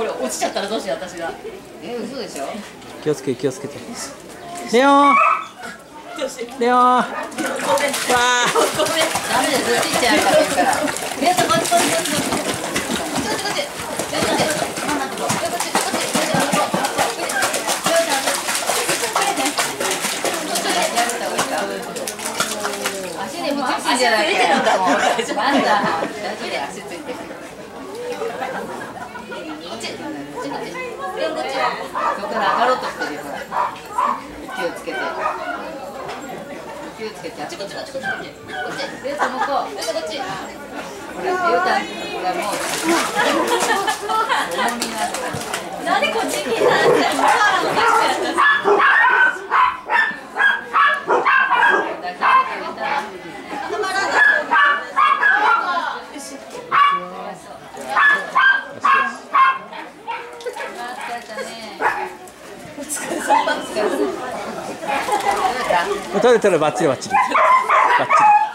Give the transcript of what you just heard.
これ落ちちゃったらどうしよう私が。え嘘でしょ？気をつけ気をつけて。レオン！レオン！わーごめん。ダメだよどっちゃうから。かレオンこっちこっちこっちこっちこっちこっちこっち足でぶちついて。るんだもん。バンダー。大丈夫だよ。そこから上がろうとしてるよ。勢いつけて。勢いつけて。あっちこっちこっちこっちこっち。こっち。レータ向こう。こっちこっち。ほら、レータがもう。重みがあるから。なんでこっちになってるの取れ取れバッチリバッチリ。バッチリ